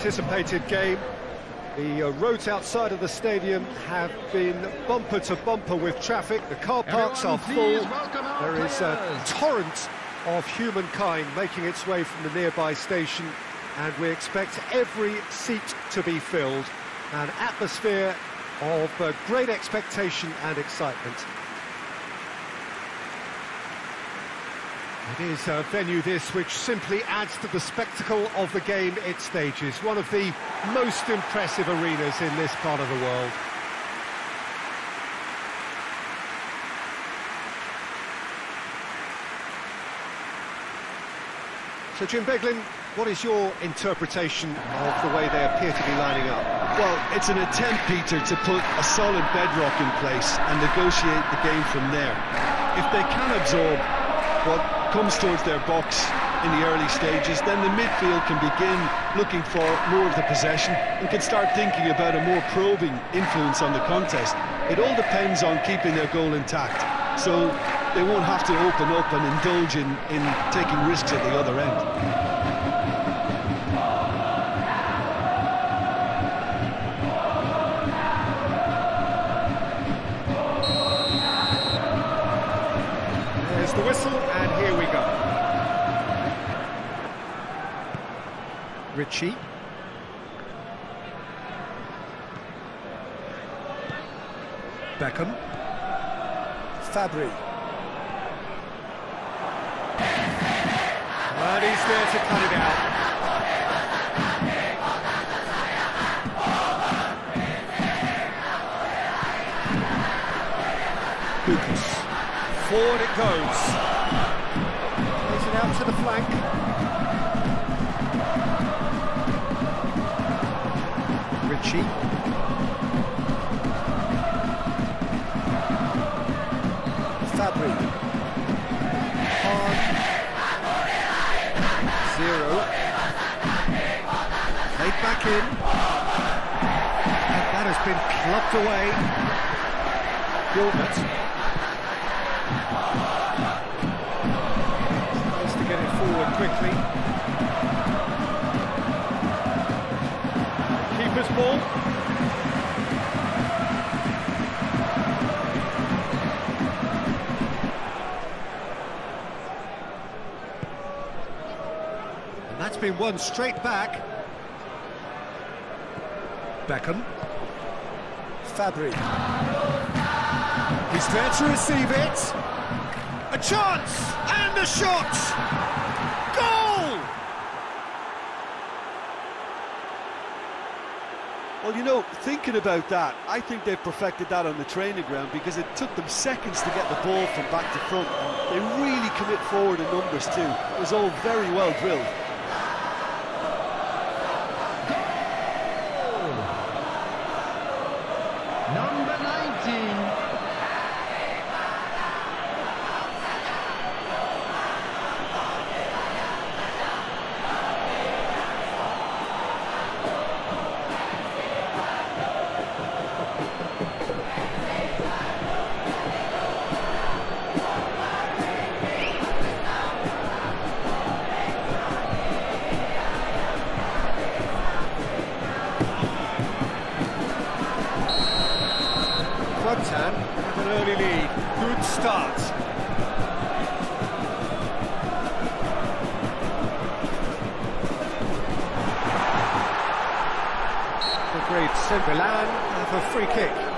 anticipated game. The uh, roads outside of the stadium have been bumper to bumper with traffic. The car parks are full. There is a torrent of humankind making its way from the nearby station, and we expect every seat to be filled. An atmosphere of uh, great expectation and excitement. It is a venue this which simply adds to the spectacle of the game it stages, one of the most impressive arenas in this part of the world. So Jim Beglin, what is your interpretation of the way they appear to be lining up? Well, it's an attempt, Peter, to put a solid bedrock in place and negotiate the game from there. If they can absorb what comes towards their box in the early stages, then the midfield can begin looking for more of the possession and can start thinking about a more probing influence on the contest. It all depends on keeping their goal intact. So they won't have to open up and indulge in, in taking risks at the other end. Ritchie. Beckham. Fabry. And he's there to cut it out. Lucas. Forward it goes. Back in. And that has been plucked away. Gilbert. Tries to get it forward quickly. Keeper's ball. And that's been won straight back. Beckham. Fabry. He's there to receive it. A chance and a shot. Goal! Well, you know, thinking about that, I think they've perfected that on the training ground because it took them seconds to get the ball from back to front. They really commit forward in numbers too. It was all very well drilled. Good start. The great Sembilan have a free kick.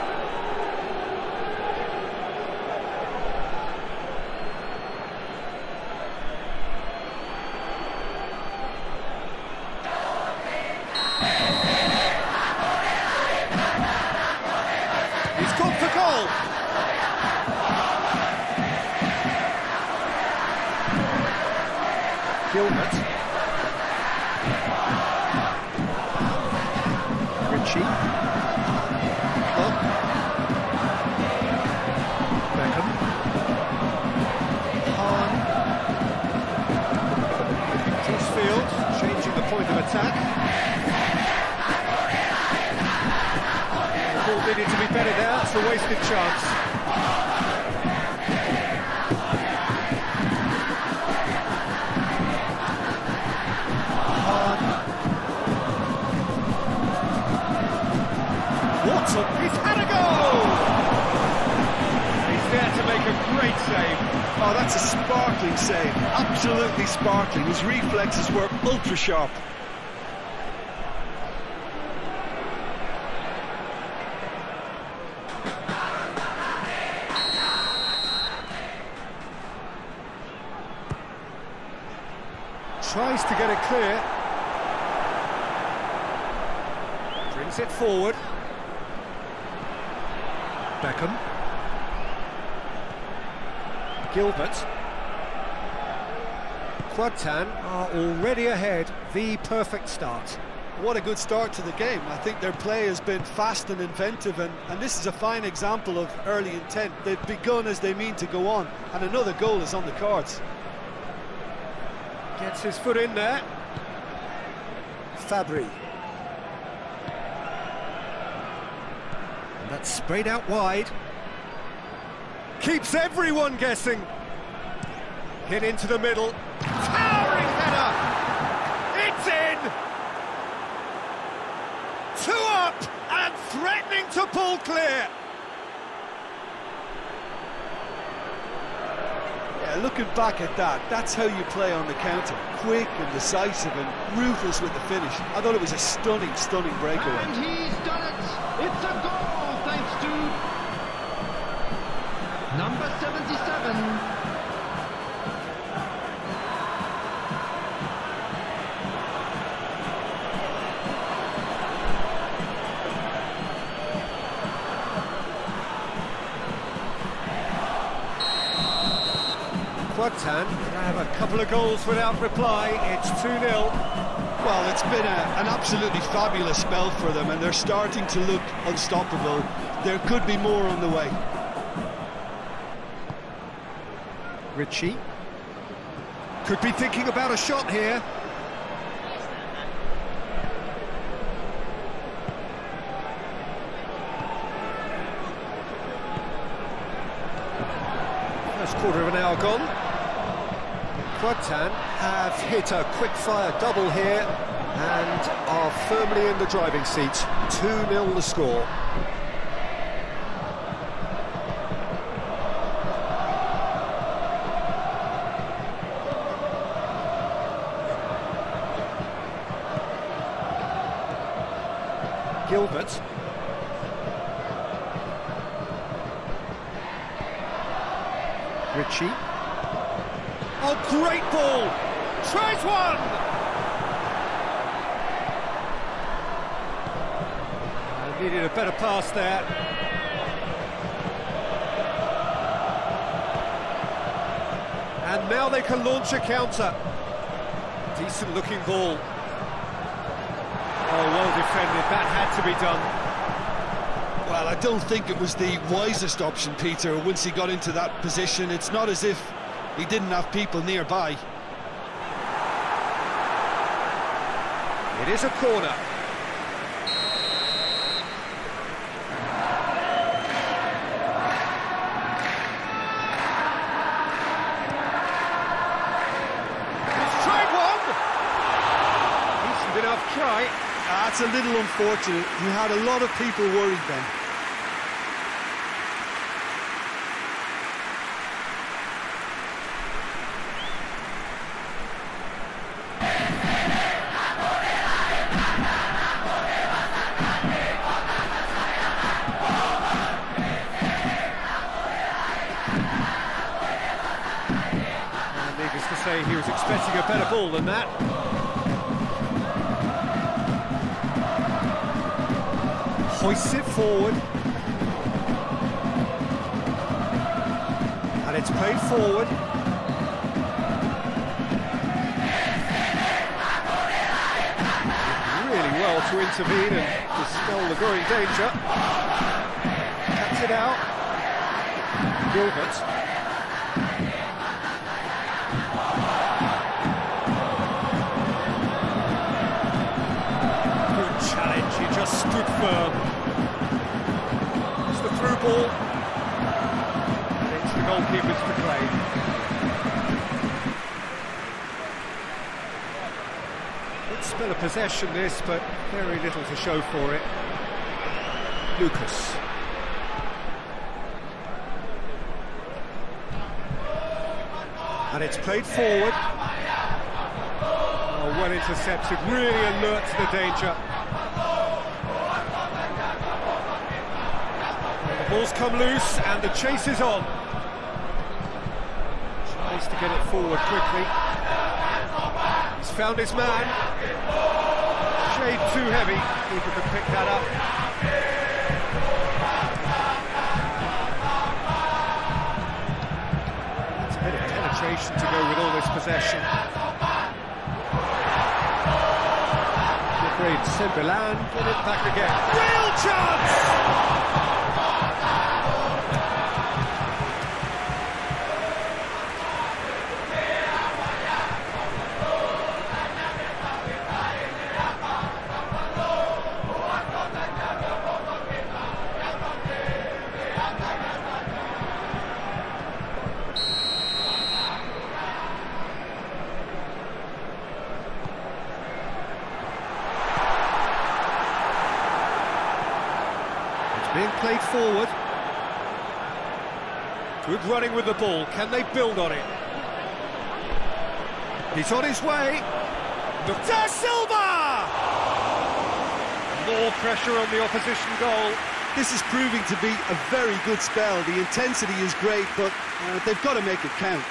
Oh, that's a sparkling save. Absolutely sparkling. His reflexes were ultra sharp. Tries to get it clear. Brings it forward. Beckham. Gilbert. Quadtan are already ahead. The perfect start. What a good start to the game. I think their play has been fast and inventive, and, and this is a fine example of early intent. They've begun as they mean to go on, and another goal is on the cards. Gets his foot in there. Fabry. And that's sprayed out wide. Keeps everyone guessing. Hit into the middle. Towering header! It's in! Two up and threatening to pull clear. Yeah, looking back at that, that's how you play on the counter. Quick and decisive and ruthless with the finish. I thought it was a stunning, stunning breakaway. And he's done it. It's a goal thanks to number 77. Quadtan have a couple of goals without reply. It's 2-0. Well, it's been a, an absolutely fabulous spell for them, and they're starting to look unstoppable. There could be more on the way. Ritchie. Could be thinking about a shot here. First quarter of an hour gone. Quadtan have hit a quick-fire double here and are firmly in the driving seat. 2-0 the score. Gilbert. Ritchie. Oh, great ball! Tries one! Uh, needed a better pass there. And now they can launch a counter. Decent looking ball. Oh, well defended. That had to be done. Well, I don't think it was the wisest option, Peter, once he got into that position. It's not as if he didn't have people nearby. It is a corner. He's tried one! Decent enough try. That's a little unfortunate. You had a lot of people worried then. Hoists it forward. And it's played forward. Really well to intervene and dispel the growing danger. Cuts it out. Gilbert. Good challenge, he just stood firm. It's the through ball. And it's the goalkeepers to claim. Good spell of possession this, but very little to show for it. Lucas. And it's played forward. Oh, well intercepted, really alert to the danger. Ball's come loose and the chase is on. Tries to get it forward quickly. He's found his man. Shade too heavy. Keeper could pick that up. It's a bit of penetration to go with all this possession. Great Sembilan, get it back again. Real chance! It's being played forward. Good running with the ball. Can they build on it? He's on his way. Da Silva! More pressure on the opposition goal. This is proving to be a very good spell. The intensity is great, but uh, they've got to make it count.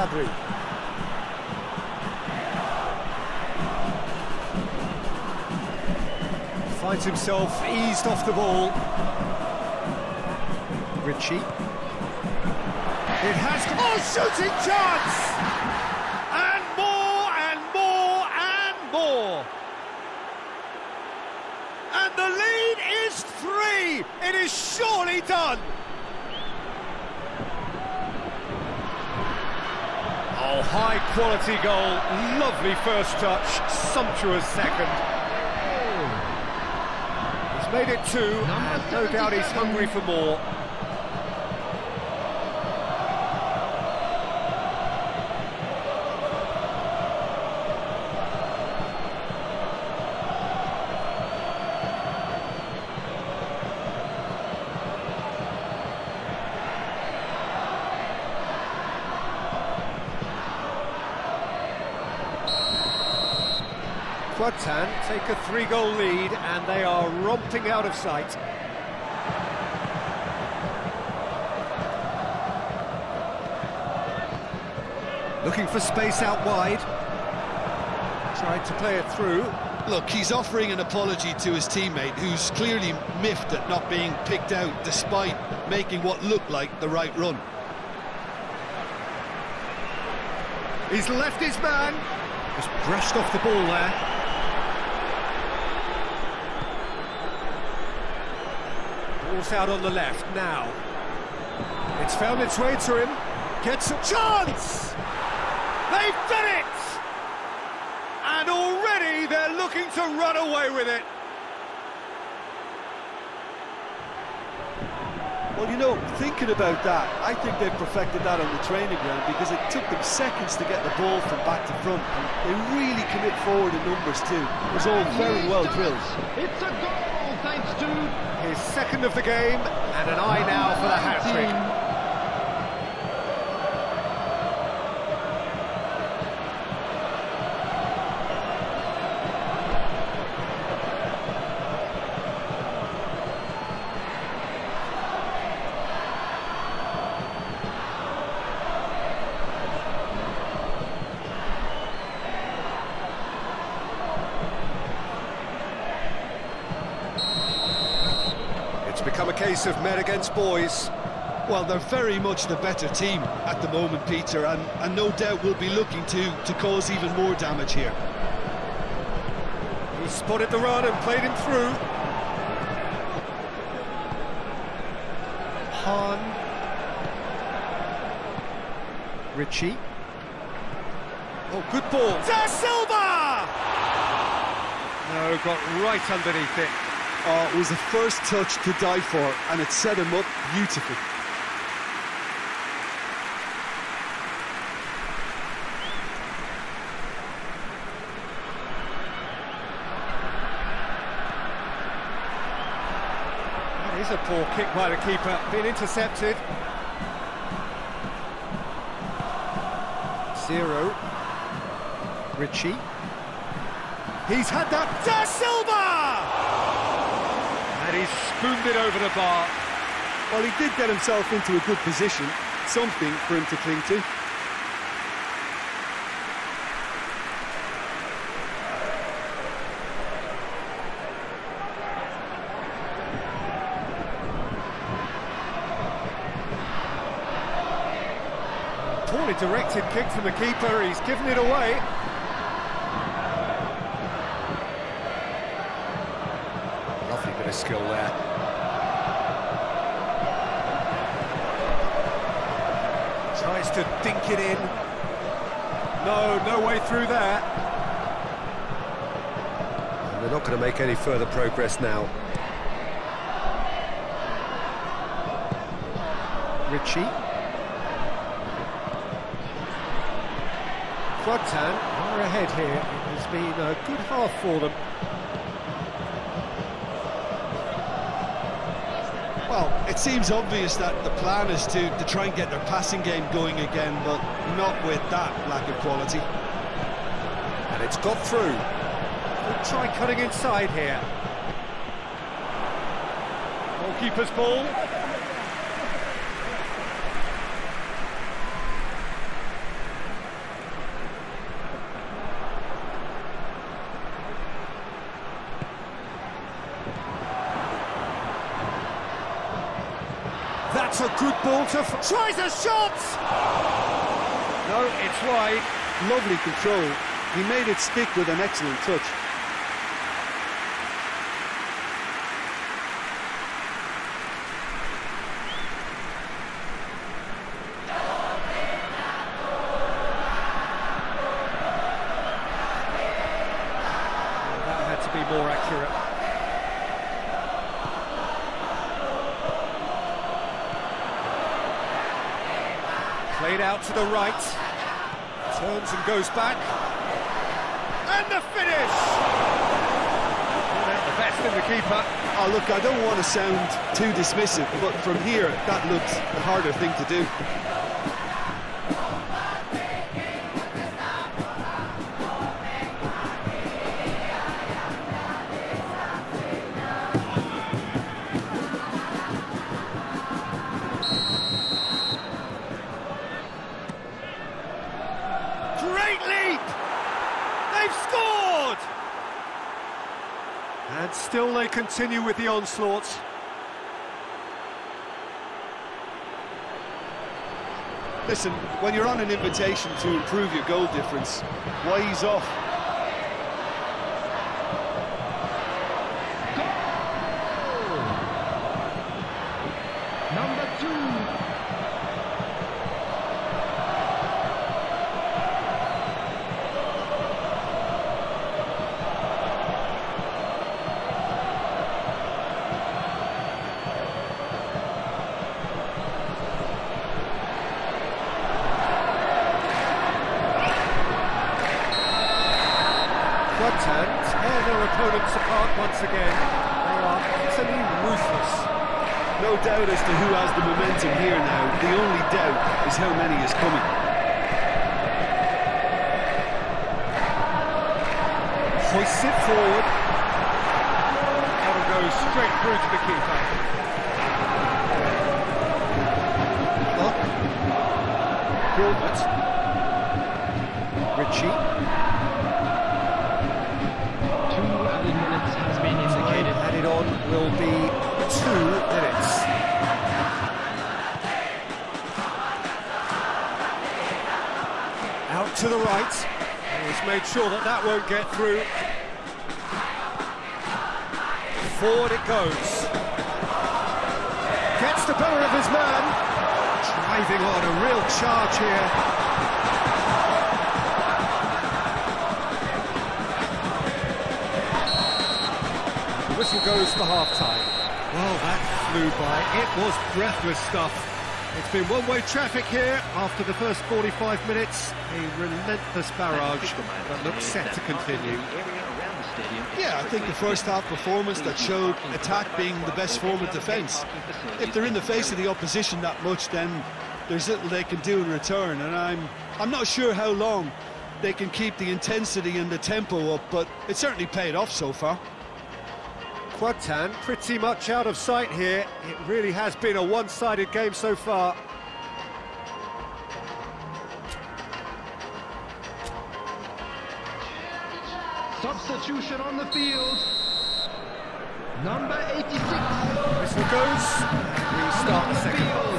Fabry. Finds himself eased off the ball. Ritchie. It has. Oh, shooting chance! And more, and more, and more! And the lead is three! It is surely done! High-quality goal, lovely first touch, sumptuous second. He's made it two, and no doubt he's hungry for more. Three-goal lead and they are romping out of sight. Looking for space out wide. Tried to play it through. Look, he's offering an apology to his teammate, who's clearly miffed at not being picked out despite making what looked like the right run. He's left his man. Just brushed off the ball there. Ball's out on the left now. It's found its way to him. Gets a chance! They've done it! And already they're looking to run away with it. Well, you know, thinking about that, I think they've perfected that on the training ground because it took them seconds to get the ball from back to front. And they really commit forward in numbers too. It was all very well drilled. It's a goal, thanks to His second of the game, and an eye now for the hat-trick. Become a case of men against boys. Well, they're very much the better team at the moment, Peter, and, and no doubt will be looking to, to cause even more damage here. He spotted the run and played him through. Hahn. Ritchie. Oh, good ball. Da Silva! No, got right underneath it. Uh, it was the first touch to die for, and it set him up beautifully. That is a poor kick by the keeper, been intercepted. Zero. Ritchie. He's had that. Da Silva! And he's spooned it over the bar. Well, he did get himself into a good position, something for him to cling to. Poorly directed kick from the keeper, he's given it away. Lovely bit of skill there. To dink it in. No, no way through there. And they're not going to make any further progress now. Ritchie. Quadtan are ahead here. It has been a good half for them. Seems obvious that the plan is to, to try and get their passing game going again, but not with that lack of quality. And it's got through. We'll try cutting inside here. Goalkeeper's ball. That's a good ball tries a shot! No, it's wide. Lovely control. He made it stick with an excellent touch. That had to be more accurate. Played out to the right. Turns and goes back. And the finish! The best in the keeper. Oh, look, I don't want to sound too dismissive, but from here, that looks the harder thing to do. Continue with the onslaught. Listen, when you're on an invitation to improve your goal difference, why ease off? Opponents apart once again. They are utterly ruthless. No doubt as to who has the momentum here now. The only doubt is how many is coming. Hoists it forward. That'll go straight through to the keeper. Look. Gilbert. Ritchie. Will be two minutes. Out to the right. He's made sure that that won't get through. Forward it goes. Gets the better of his man. driving on, a real charge here. Whistle goes for half-time. Well, that flew by. It was breathless stuff. It's been one-way traffic here after the first 45 minutes. A relentless barrage that looks set to continue. Yeah, I think the first half performance that showed attack being the best form of defence. If they're in the face of the opposition that much, then there's little they can do in return, and I'm I'm not sure how long they can keep the intensity and the tempo up, but it certainly paid off so far. Quadtan pretty much out of sight here. It really has been a one-sided game so far. Substitution on the field. Number 86. Whistle goes, we start the second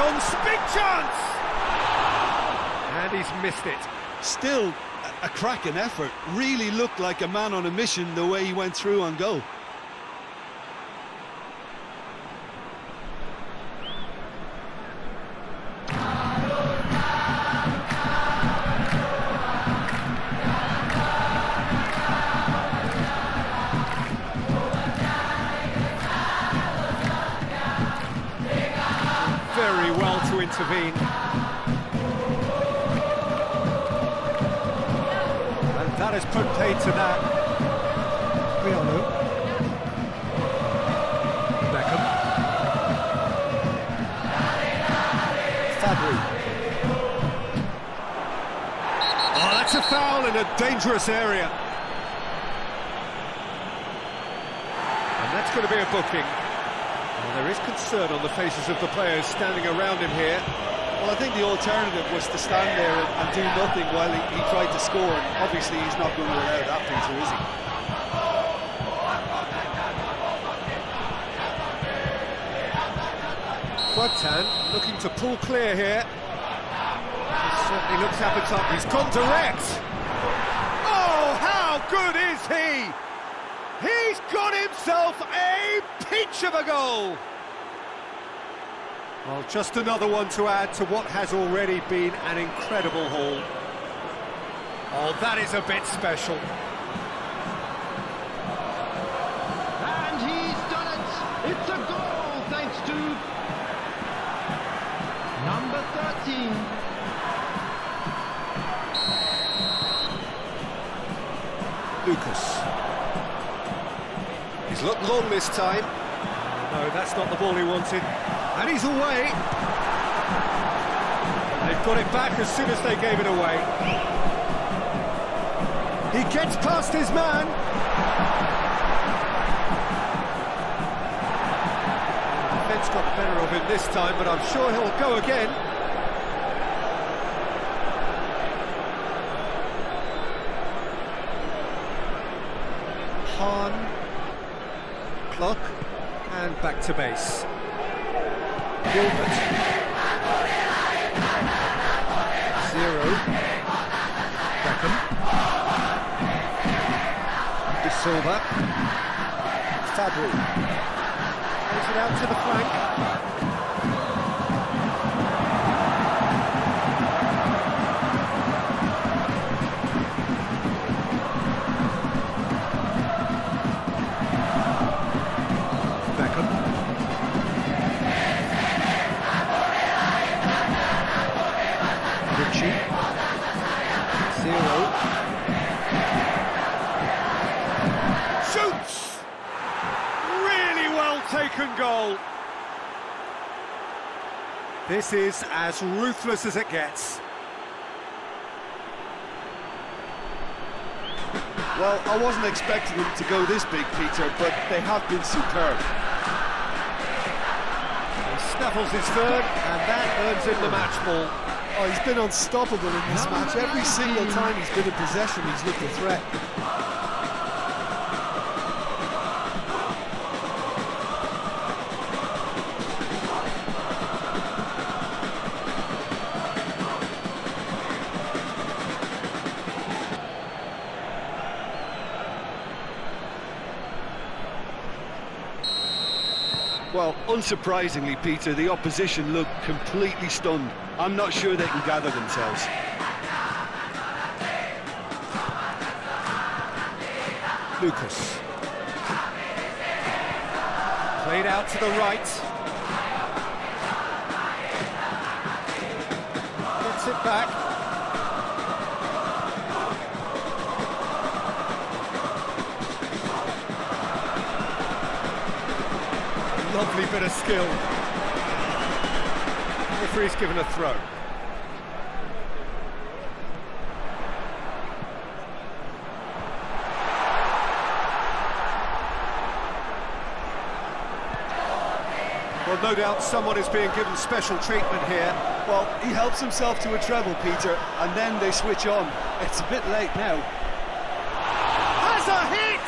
he's big chance! And he's missed it. Still a, a cracking effort. Really looked like a man on a mission the way he went through on goal. Intervene. And that has put paid to that. Riano. Beckham. Fabry. Oh, that's a foul in a dangerous area. And that's going to be a booking. There is concern on the faces of the players standing around him here. Well, I think the alternative was to stand there and, and do nothing while he, he tried to score. And obviously, he's not going to allow that, Peter, is he? Quadtan looking to pull clear here. He certainly looks appetite. He's gone direct. Oh, how good is he? He's got himself a peach of a goal. Well, just another one to add to what has already been an incredible haul. Oh, that is a bit special. And he's done it. It's a goal thanks to number 13. Lucas. He's looked long this time. No, that's not the ball he wanted. And he's away. They've got it back as soon as they gave it away. He gets past his man. Defence got the better of him this time, but I'm sure he'll go again. Hahn, clock, and back to base. Gilbert. Zero. Beckham. Da Silva. Fabry. This is as ruthless as it gets. Well, I wasn't expecting them to go this big, Peter, but they have been superb. He snaffles his third, and that earns him the match ball. Oh, he's been unstoppable in this match. Every single time he's been in possession, he's looked a threat. Unsurprisingly, Peter, the opposition looked completely stunned. I'm not sure they can gather themselves. Lucas. Played out to the right. Lovely bit of skill. Referee's given a throw. Well, no doubt someone is being given special treatment here. Well, he helps himself to a treble, Peter, and then they switch on. It's a bit late now. Has a hit!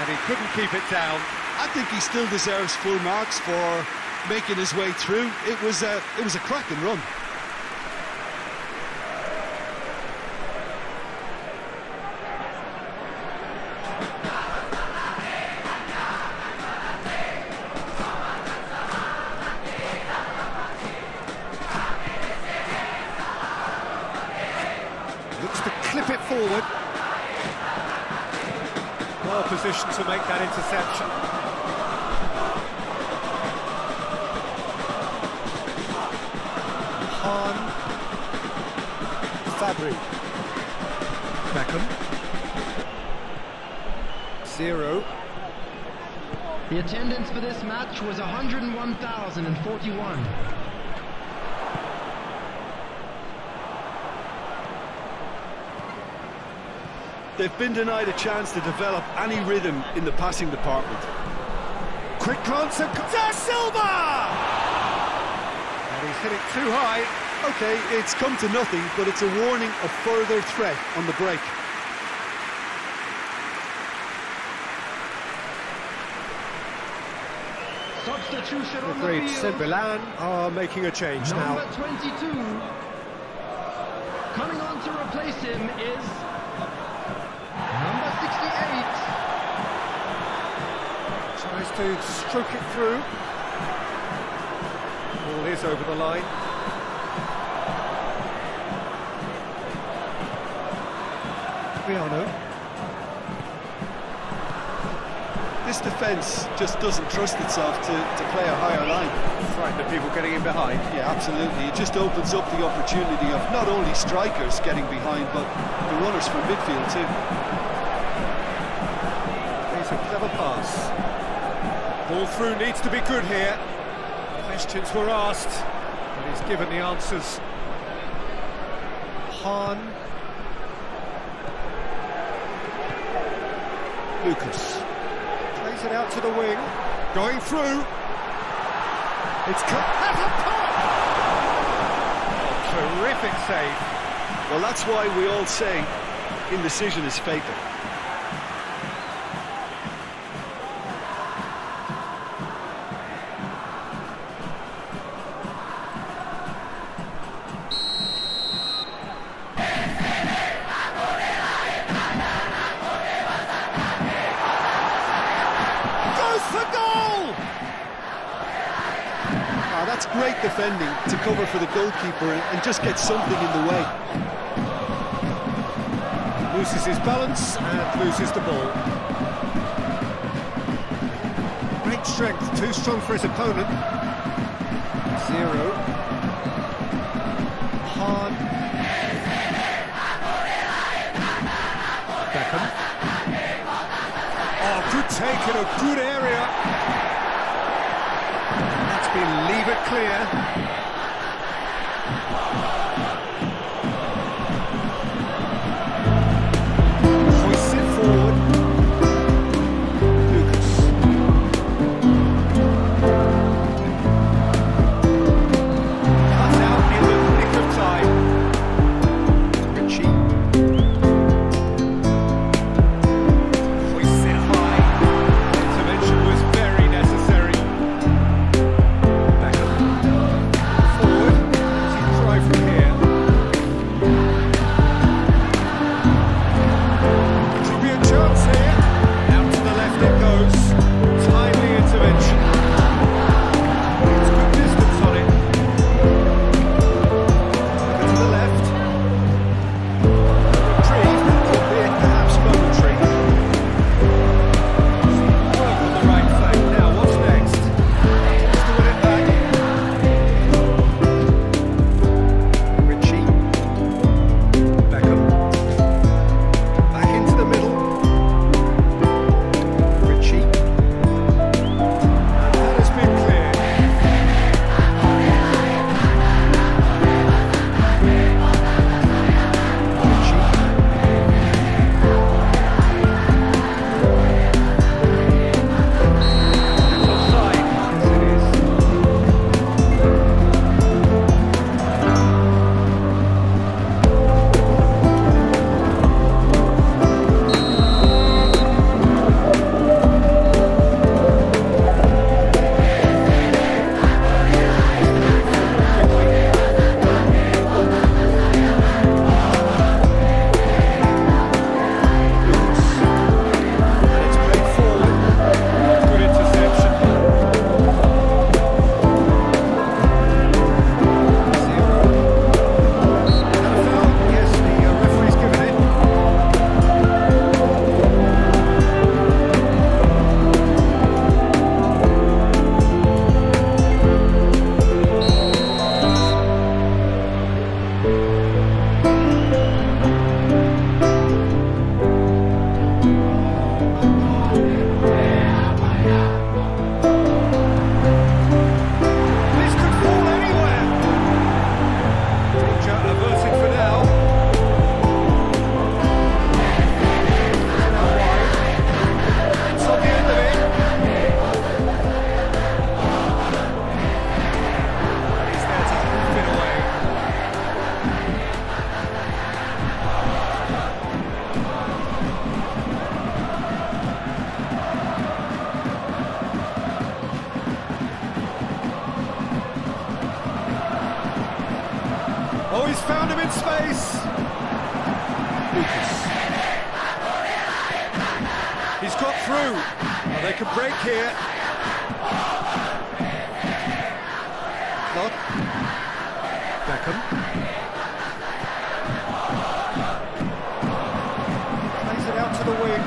And he couldn't keep it down. I think he still deserves full marks for making his way through. It was a, it was a cracking run. The attendance for this match was 101,041. They've been denied a chance to develop any rhythm in the passing department. Quick glance at Da Silva! And he's hit it too high. Okay, it's come to nothing, but it's a warning of further threat on the break. Substitution on Agreed. The St. field. Milan are making a change now. Number now. 22. Coming on to replace him is number 68. Tries to stroke it through. Ball is over the line. Riano. This defence just doesn't trust itself to, to play a higher line. Right, of people getting in behind. Yeah, absolutely. It just opens up the opportunity of not only strikers getting behind, but the runners from midfield too. It's a clever pass. Ball through needs to be good here. Questions were asked, but he's given the answers. Han. Lucas. Plays it out to the wing. Going through. It's cut. Has a pop! Terrific save. Well, that's why we all say indecision is fatal. Goalkeeper and, just get something in the way. Loses his balance and loses the ball. Great strength, too strong for his opponent. Zero. Hard. Beckham. Oh, good take in a good area. That's been leave it clear. Found him in space. He's got through. Well, they can break here. Not. Beckham. Plays it out to the wing.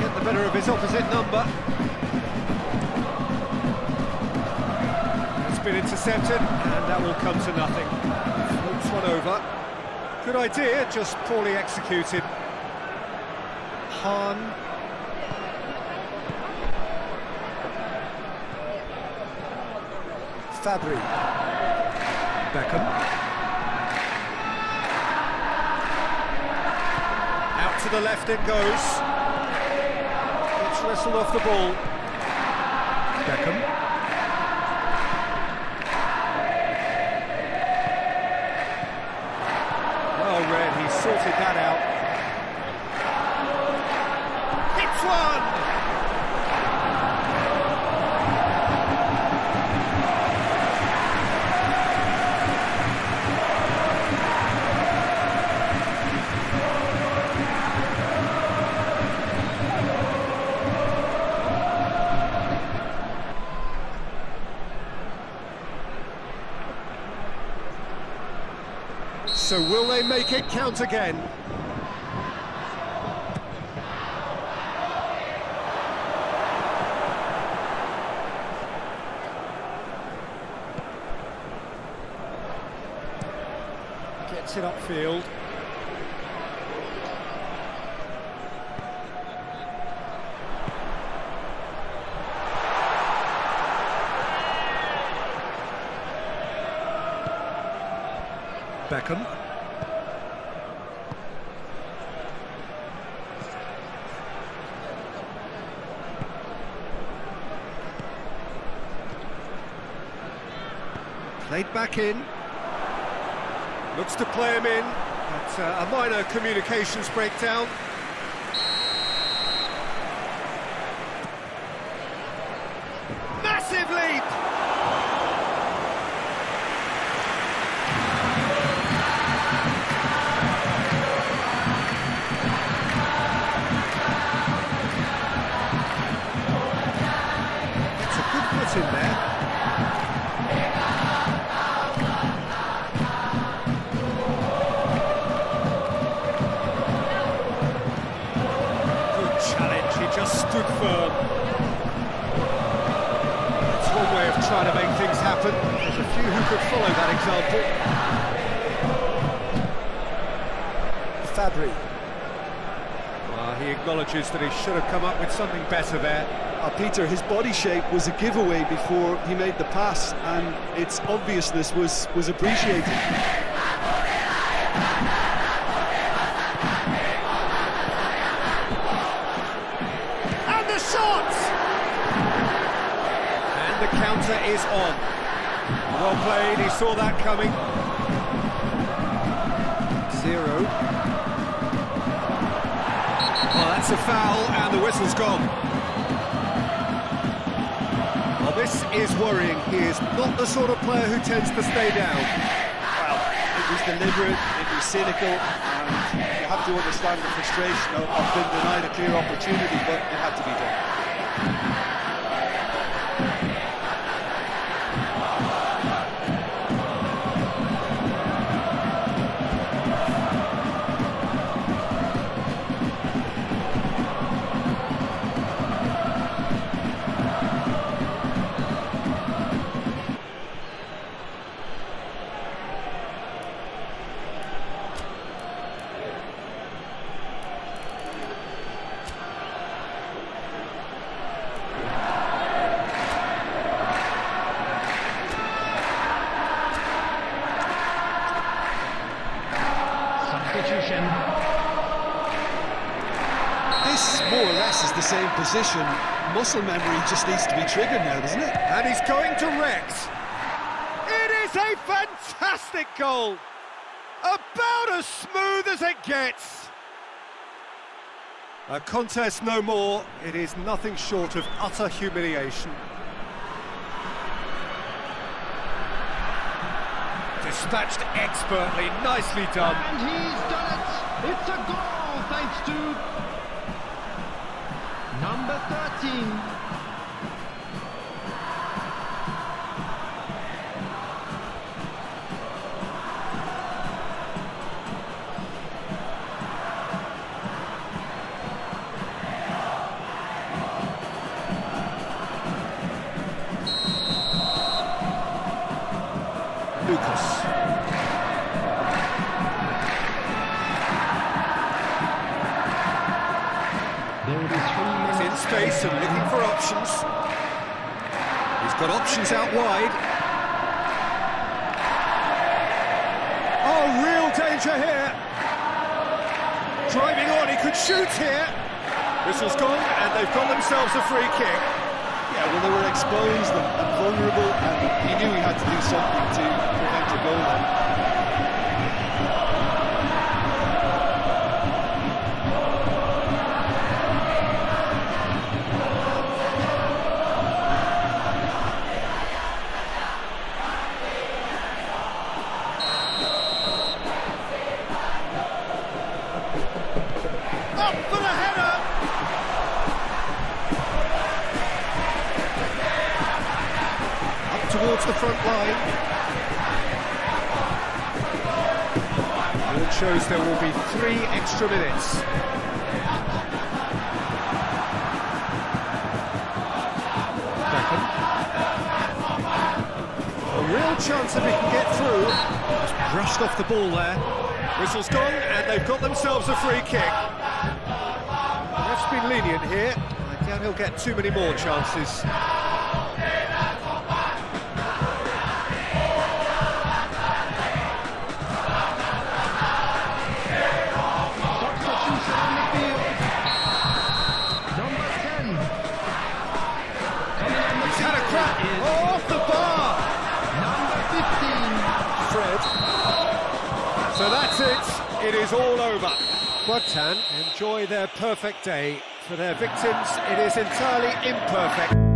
Get the better of his opposite number. Been intercepted, and that will come to nothing. Floats one over. Good idea, just poorly executed. Hahn. Fabry. Beckham. Out to the left it goes. It's wrestled off the ball. So will they make it count again? Gets it upfield. Beckham. Played back in. Looks to play him in, but uh, a minor communications breakdown. Trying to make things happen. There's a few who could follow that example. Fabry. Ah, he acknowledges that he should have come up with something better there. Uh, Peter, his body shape was a giveaway before he made the pass, and its obviousness was, was appreciated. And the shot! And the counter is on. Well played, he saw that coming. Zero. Well, that's a foul, and the whistle's gone. Well, this is worrying. He is not the sort of player who tends to stay down. Well, it was deliberate, it was cynical, and you have to understand the frustration of, of being denied a clear opportunity, but it had to be done. Position. Muscle memory just needs to be triggered now, doesn't it? And he's going to Rex. It is a fantastic goal. About as smooth as it gets. A contest no more. It is nothing short of utter humiliation. dispatched expertly, nicely done. And he's done it! It's a goal, thanks to number 13. Lucas. Space and looking for options. He's got options out wide. Oh, real danger here. Driving on, he could shoot here. Whistle's gone, and they've got themselves a free kick. Yeah, well, they were exposed and, vulnerable, and he knew he had to do something to prevent a goal. Front line. It shows there will be three extra minutes. Beckham. A real chance if he can get through. Just brushed off the ball there. Whistle's gone, and they've got themselves a free kick. Ref's been lenient here. I doubt he'll get too many more chances. It. It is all over. Quadtan enjoy their perfect day. For their victims, it is entirely imperfect.